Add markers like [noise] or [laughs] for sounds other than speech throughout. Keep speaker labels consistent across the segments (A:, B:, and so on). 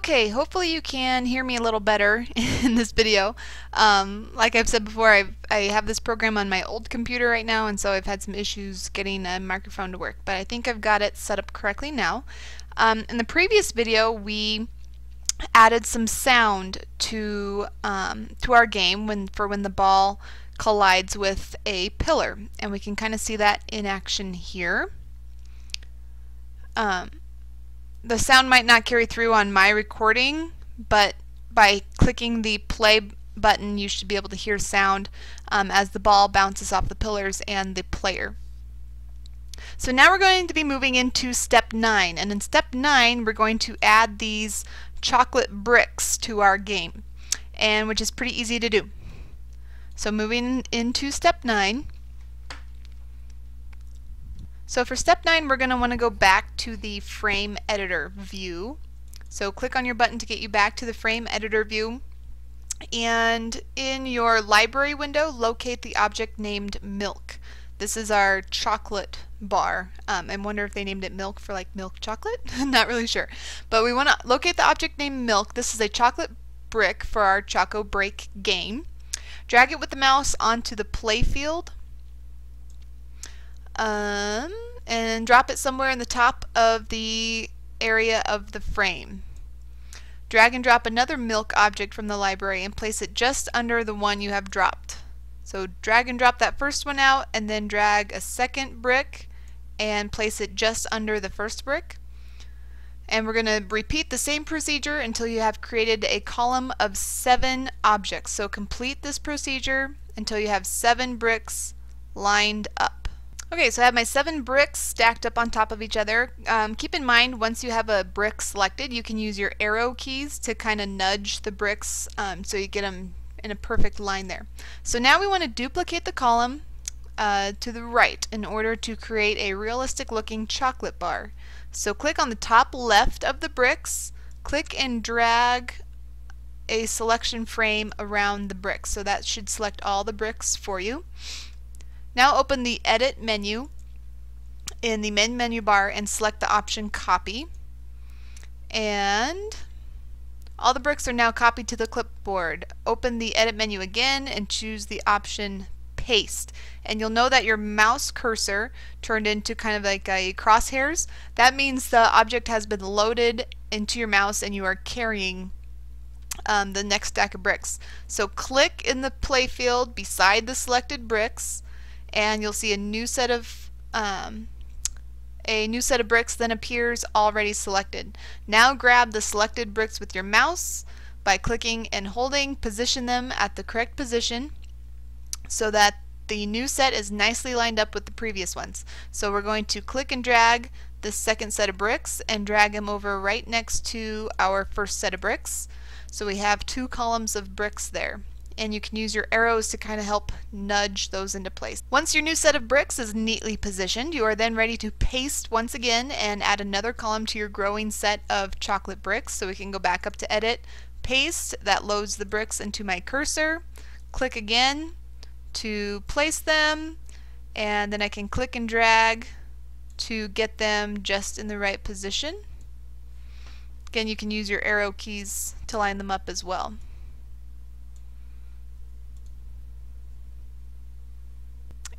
A: Okay, hopefully you can hear me a little better [laughs] in this video. Um, like I've said before, I've, I have this program on my old computer right now, and so I've had some issues getting a microphone to work, but I think I've got it set up correctly now. Um, in the previous video, we added some sound to um, to our game when for when the ball collides with a pillar, and we can kind of see that in action here. Um, the sound might not carry through on my recording, but by clicking the play button you should be able to hear sound um, as the ball bounces off the pillars and the player. So now we're going to be moving into step 9 and in step 9 we're going to add these chocolate bricks to our game and which is pretty easy to do. So moving into step 9 so for step 9 we're going to want to go back to the frame editor view. So click on your button to get you back to the frame editor view and in your library window locate the object named milk. This is our chocolate bar. Um, I wonder if they named it milk for like milk chocolate? [laughs] Not really sure. But we want to locate the object named milk. This is a chocolate brick for our Choco Break game. Drag it with the mouse onto the play field um, and drop it somewhere in the top of the area of the frame. Drag and drop another milk object from the library and place it just under the one you have dropped. So drag and drop that first one out and then drag a second brick and place it just under the first brick. And we're going to repeat the same procedure until you have created a column of seven objects. So complete this procedure until you have seven bricks lined up. Okay, so I have my seven bricks stacked up on top of each other. Um, keep in mind, once you have a brick selected, you can use your arrow keys to kind of nudge the bricks um, so you get them in a perfect line there. So now we want to duplicate the column uh, to the right in order to create a realistic looking chocolate bar. So click on the top left of the bricks, click and drag a selection frame around the bricks. So that should select all the bricks for you. Now open the Edit menu in the main menu bar and select the option Copy. And all the bricks are now copied to the clipboard. Open the Edit menu again and choose the option Paste. And you'll know that your mouse cursor turned into kind of like a crosshairs. That means the object has been loaded into your mouse and you are carrying um, the next stack of bricks. So click in the play field beside the selected bricks and you'll see a new set of um, a new set of bricks then appears already selected. Now grab the selected bricks with your mouse by clicking and holding, position them at the correct position so that the new set is nicely lined up with the previous ones. So we're going to click and drag the second set of bricks and drag them over right next to our first set of bricks. So we have two columns of bricks there and you can use your arrows to kind of help nudge those into place. Once your new set of bricks is neatly positioned, you are then ready to paste once again and add another column to your growing set of chocolate bricks. So we can go back up to edit, paste, that loads the bricks into my cursor, click again to place them, and then I can click and drag to get them just in the right position. Again, you can use your arrow keys to line them up as well.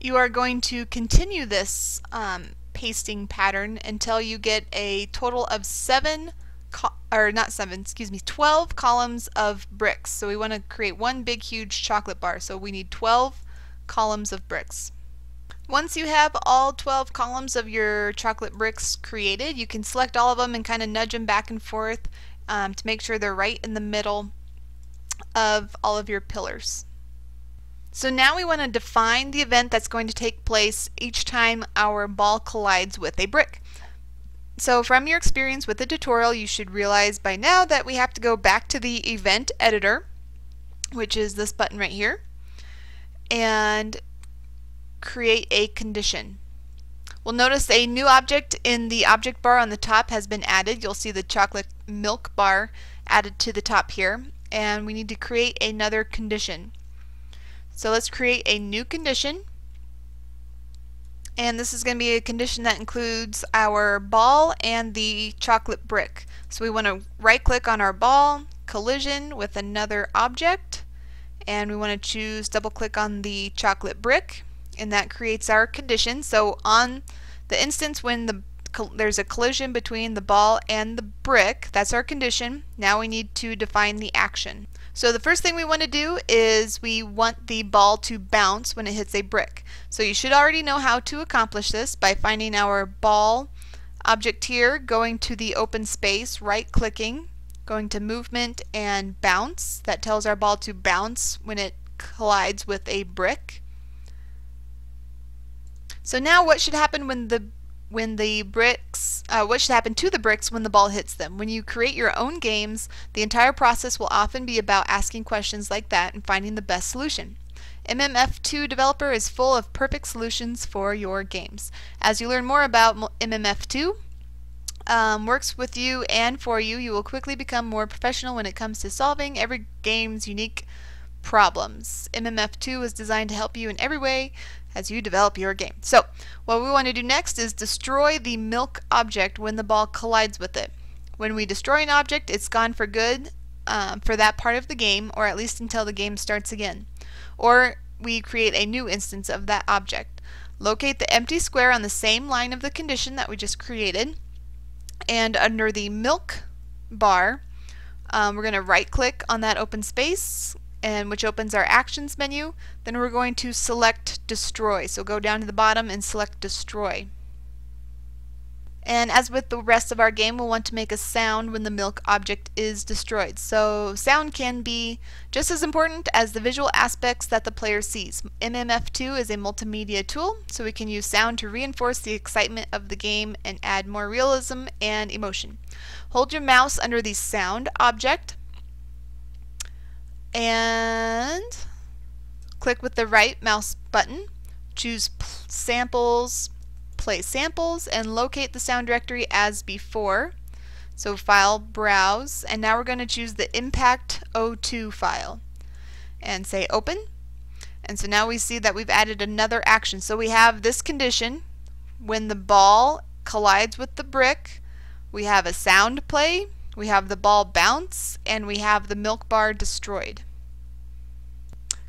A: You are going to continue this um, pasting pattern until you get a total of seven, or not seven, excuse me, 12 columns of bricks. So we want to create one big huge chocolate bar. So we need 12 columns of bricks. Once you have all 12 columns of your chocolate bricks created, you can select all of them and kind of nudge them back and forth um, to make sure they're right in the middle of all of your pillars. So now we want to define the event that's going to take place each time our ball collides with a brick. So from your experience with the tutorial, you should realize by now that we have to go back to the event editor, which is this button right here, and create a condition. We'll notice a new object in the object bar on the top has been added. You'll see the chocolate milk bar added to the top here, and we need to create another condition. So let's create a new condition and this is going to be a condition that includes our ball and the chocolate brick. So we want to right click on our ball, collision with another object, and we want to choose double click on the chocolate brick, and that creates our condition. So on the instance when the there's a collision between the ball and the brick, that's our condition. Now we need to define the action. So the first thing we want to do is we want the ball to bounce when it hits a brick. So you should already know how to accomplish this by finding our ball object here, going to the open space, right clicking, going to movement and bounce. That tells our ball to bounce when it collides with a brick. So now what should happen when the when the bricks, uh, what should happen to the bricks when the ball hits them. When you create your own games, the entire process will often be about asking questions like that and finding the best solution. MMF2 Developer is full of perfect solutions for your games. As you learn more about MMF2, um, works with you and for you, you will quickly become more professional when it comes to solving every game's unique problems. MMF2 is designed to help you in every way as you develop your game. So what we want to do next is destroy the milk object when the ball collides with it. When we destroy an object, it's gone for good um, for that part of the game, or at least until the game starts again. Or we create a new instance of that object. Locate the empty square on the same line of the condition that we just created, and under the milk bar, um, we're going to right click on that open space, and which opens our actions menu. Then we're going to select destroy. So go down to the bottom and select destroy. And as with the rest of our game, we'll want to make a sound when the milk object is destroyed. So sound can be just as important as the visual aspects that the player sees. MMF2 is a multimedia tool, so we can use sound to reinforce the excitement of the game and add more realism and emotion. Hold your mouse under the sound object and click with the right mouse button, choose samples, play samples, and locate the sound directory as before. So file, browse, and now we're going to choose the impact 02 file and say open. And so now we see that we've added another action. So we have this condition when the ball collides with the brick, we have a sound play, we have the ball bounce, and we have the milk bar destroyed.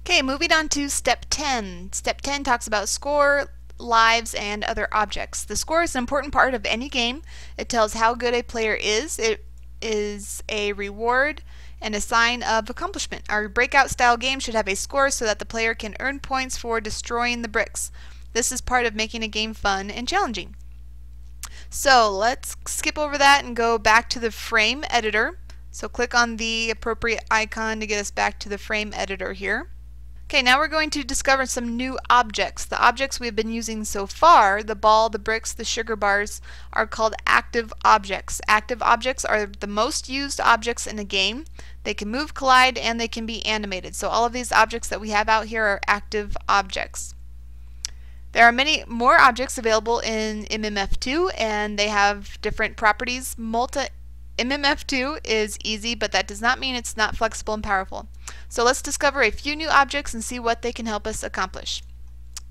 A: Okay, moving on to step 10. Step 10 talks about score, lives, and other objects. The score is an important part of any game. It tells how good a player is. It is a reward and a sign of accomplishment. Our breakout style game should have a score so that the player can earn points for destroying the bricks. This is part of making a game fun and challenging. So let's skip over that and go back to the frame editor. So click on the appropriate icon to get us back to the frame editor here. Okay, now we're going to discover some new objects. The objects we've been using so far, the ball, the bricks, the sugar bars, are called active objects. Active objects are the most used objects in a game. They can move, collide, and they can be animated. So all of these objects that we have out here are active objects. There are many more objects available in MMF2 and they have different properties. Multi MMF2 is easy, but that does not mean it's not flexible and powerful. So let's discover a few new objects and see what they can help us accomplish.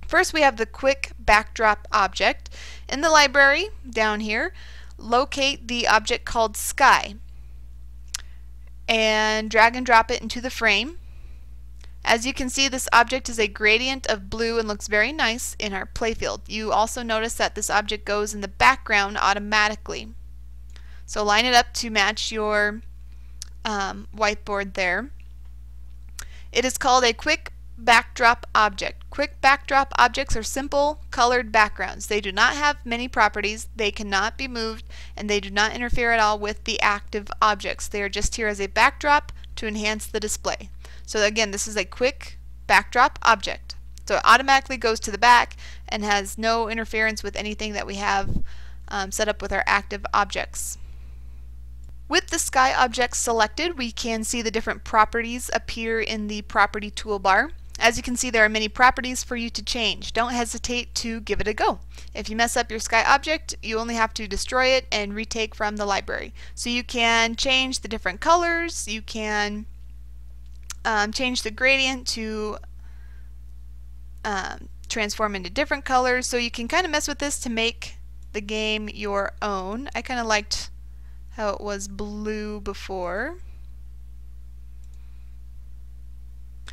A: First we have the quick backdrop object. In the library, down here, locate the object called sky and drag and drop it into the frame. As you can see, this object is a gradient of blue and looks very nice in our playfield. You also notice that this object goes in the background automatically. So line it up to match your um, whiteboard there. It is called a quick backdrop object. Quick backdrop objects are simple colored backgrounds. They do not have many properties, they cannot be moved, and they do not interfere at all with the active objects. They are just here as a backdrop to enhance the display. So again, this is a quick backdrop object. So it automatically goes to the back and has no interference with anything that we have um, set up with our active objects. With the sky object selected, we can see the different properties appear in the property toolbar. As you can see, there are many properties for you to change. Don't hesitate to give it a go. If you mess up your sky object, you only have to destroy it and retake from the library. So you can change the different colors, you can um, change the gradient to um, transform into different colors. So you can kind of mess with this to make the game your own. I kind of liked how it was blue before.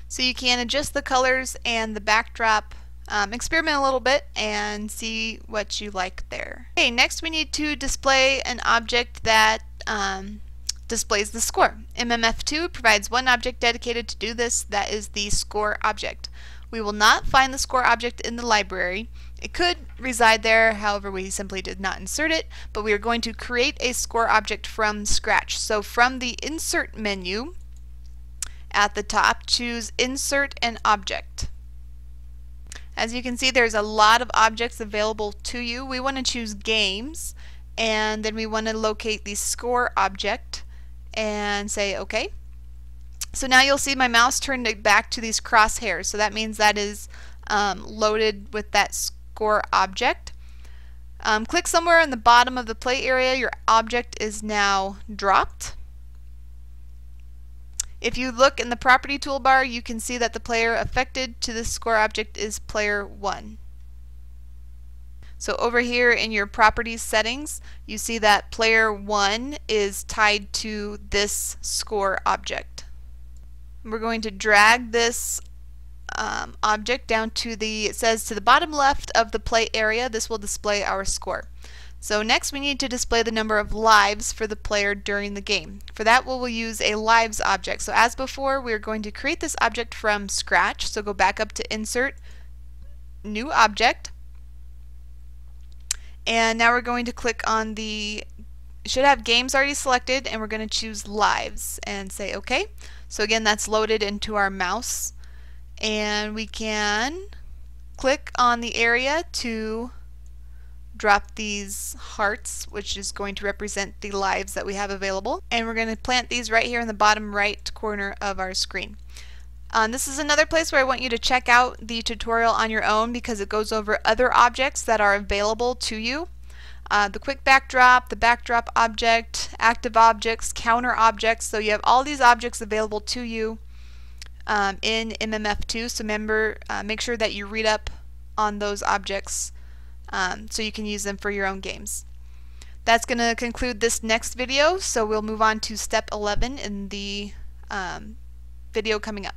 A: So you can adjust the colors and the backdrop, um, experiment a little bit and see what you like there. Okay, next we need to display an object that um, displays the score. MMF2 provides one object dedicated to do this, that is the score object. We will not find the score object in the library. It could reside there, however we simply did not insert it, but we are going to create a score object from scratch. So from the insert menu, at the top, choose Insert an Object. As you can see, there's a lot of objects available to you. We want to choose Games, and then we want to locate the Score object and say OK. So now you'll see my mouse turned back to these crosshairs. So that means that is um, loaded with that score object. Um, click somewhere in the bottom of the play area. Your object is now dropped. If you look in the property toolbar, you can see that the player affected to this score object is player 1. So over here in your properties settings, you see that player 1 is tied to this score object. We're going to drag this um, object down to the, it says to the bottom left of the play area. This will display our score. So next we need to display the number of lives for the player during the game. For that we will use a lives object. So as before we're going to create this object from scratch. So go back up to insert, new object. And now we're going to click on the, should have games already selected and we're going to choose lives and say OK. So again that's loaded into our mouse and we can click on the area to drop these hearts, which is going to represent the lives that we have available. And we're going to plant these right here in the bottom right corner of our screen. Um, this is another place where I want you to check out the tutorial on your own because it goes over other objects that are available to you. Uh, the quick backdrop, the backdrop object, active objects, counter objects. So you have all these objects available to you um, in MMF2. So remember, uh, make sure that you read up on those objects um, so you can use them for your own games. That's going to conclude this next video, so we'll move on to step 11 in the um, video coming up.